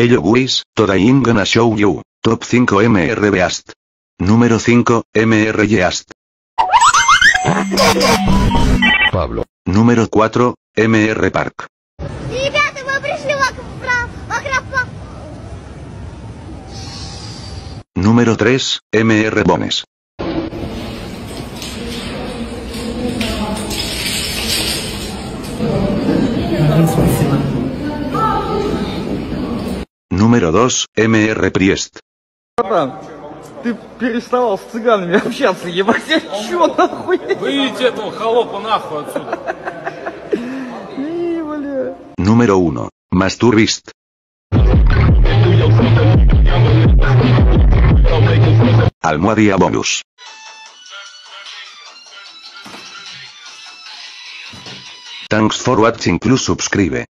Ello Guis, Todayin Gonna Show You, Top 5 MR Beast. Número 5, MR Yeast. Pablo. Número 4, MR Park. Número 3, MR Bones. Número 2, MR Priest. Братан, ты переставал с цыганами общаться, ебать, я чё нахуй? Выйдите этого холопа нахуй отсюда. Не, бля. Número 1, Masturbist. Almohadilla bonus. Thanks for watching plus subscribe.